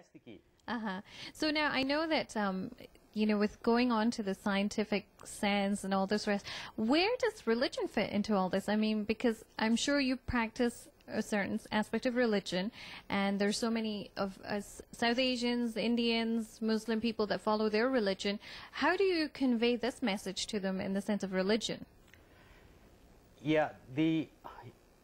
That's the key. Uh-huh. So now I know that, um, you know, with going on to the scientific sense and all this rest, where does religion fit into all this? I mean, because I'm sure you practice a certain aspect of religion, and there's so many of us South Asians, Indians, Muslim people that follow their religion. How do you convey this message to them in the sense of religion? Yeah, the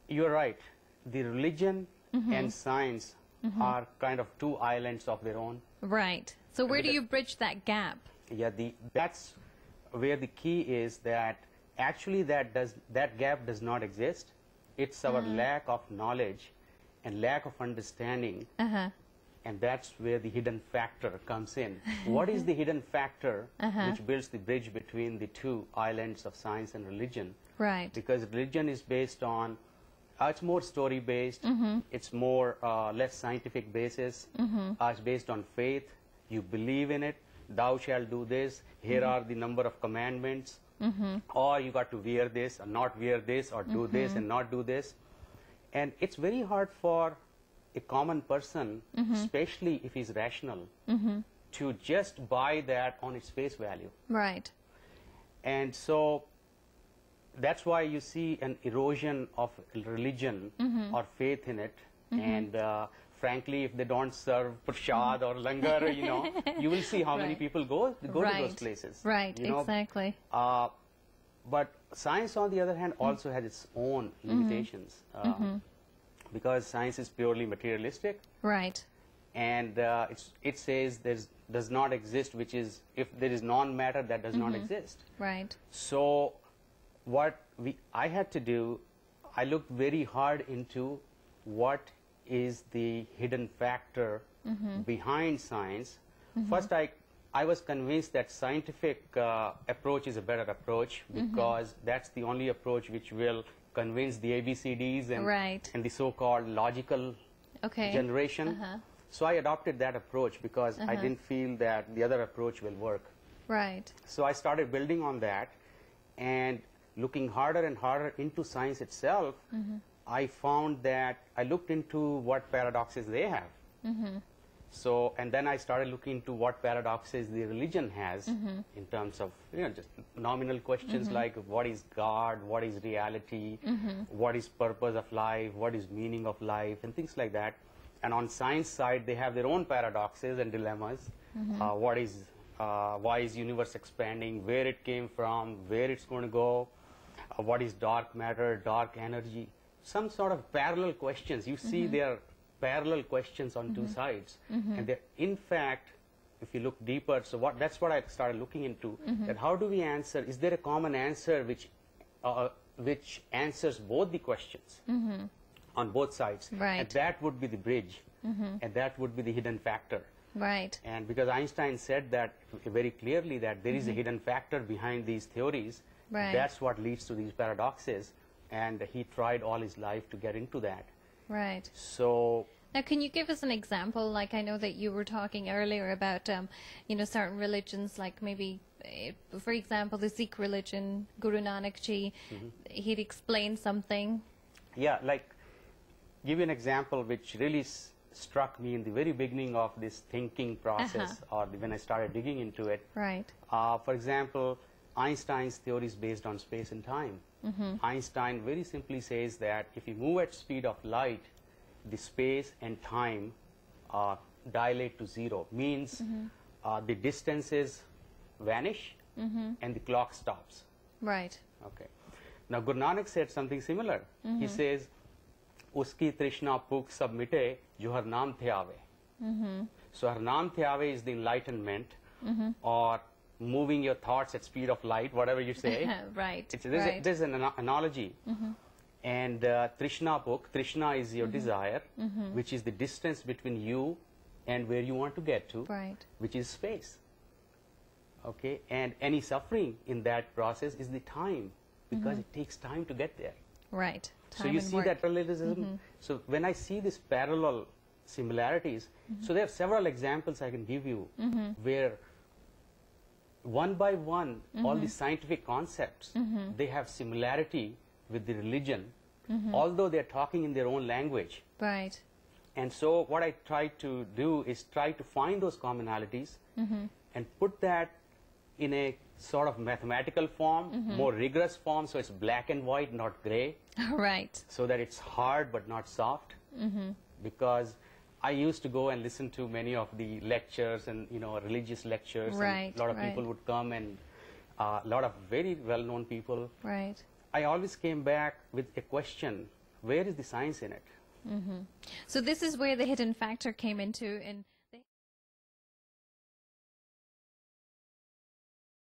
you're right. The religion and science Mm-hmm. are kind of two islands of their own. Right. So where do you bridge that gap? Yeah, the that's where the key is that actually that does that gap does not exist. It's our mm-hmm. lack of knowledge and lack of understanding, Uh-huh. and that's where the hidden factor comes in. what is the hidden factor uh-huh. which builds the bridge between the two islands of science and religion? Right. because religion is based on uh, it's more story based mm-hmm. it's more uh, less scientific basis. Mm-hmm. Uh, it's based on faith. You believe in it. Thou shalt do this. Here mm-hmm. are the number of commandments. Or you got to wear this or not wear this or do this and not do this. And it's very hard for a common person especially if he's rational to just buy that on its face value. Right. and so that's why you see an erosion of religion or faith in it. And uh, frankly, if they don't serve prashad or langar, you know, you will see how many people go go to those places. Right. you know. Exactly. Uh, but science, on the other hand, also has its own limitations uh, because science is purely materialistic Right. and uh, it's, it says there's does not exist, which is if there is non-matter, that does not exist. Right. So, what we I had to do, I looked very hard into what is the hidden factor behind science. First, I I was convinced that scientific uh, approach is a better approach because that's the only approach which will convince the ABCDs and Right. and the so-called logical Okay. generation. Uh-huh. So I adopted that approach because I didn't feel that the other approach will work. Right. So I started building on that and looking harder and harder into science itself. Mm-hmm. I found that I looked into what paradoxes they have. Mm-hmm. So, and then I started looking into what paradoxes the religion has mm-hmm. in terms of, you know, just nominal questions like what is God, what is reality, what is purpose of life, what is meaning of life, and things like that. And on science side, they have their own paradoxes and dilemmas. Uh, what is, uh, why is universe expanding, where it came from, where it's going to go, uh, what is dark matter, dark energy, some sort of parallel questions. You see mm-hmm. there are parallel questions on two mm-hmm. sides. Mm-hmm. And they're, in fact, if you look deeper, so what, that's what I started looking into, that how do we answer, is there a common answer which, uh, uh which answers both the questions on both sides? Right. And that would be the bridge, and that would be the hidden factor. Right. And because Einstein said that very clearly that there is a hidden factor behind these theories, Right. that's what leads to these paradoxes. And he tried all his life to get into that. Right. So, Now, can you give us an example? Like, I know that you were talking earlier about, um, you know, certain religions, like maybe, eh, for example, the Sikh religion, Guru Nanak Ji, Mm-hmm. he'd explain something. yeah, like, give you an example which really s- struck me in the very beginning of this thinking process or the, when I started digging into it. Right. Uh, for example, Einstein's theory is based on space and time. Mm-hmm. Einstein very simply says that if you move at speed of light, the space and time uh, dilate to zero. Means mm-hmm. uh, the distances vanish mm-hmm. and the clock stops. Right. Okay. Now Guru Nanak said something similar. He says, "Uski trishna puk sab mite, jo har naam the aave." So har naam the aave is the enlightenment, or moving your thoughts at speed of light, whatever you say. right. It's, there's, a, right. there's an ana- analogy. Mm-hmm. And uh, Trishna book, Trishna is your mm-hmm. desire, mm-hmm. which is the distance between you and where you want to get to, Right. which is space. Okay, and any suffering in that process is the time, because it takes time to get there. Right. so you see work. that parallelism. So when I see these parallel similarities, so there are several examples I can give you where one by one, all the mm-hmm. scientific concepts, mm-hmm. they have similarity with the religion, mm-hmm. although they're talking in their own language. Right. And so what I try to do is try to find those commonalities and put that in a sort of mathematical form, more rigorous form, so it's black and white, not gray, right. so that it's hard but not soft. Because I used to go and listen to many of the lectures and you know religious lectures. Right, a lot of right. people would come and uh, a lot of very well-known people. Right. I always came back with a question: Where is the science in it? So this is where the hidden factor came into in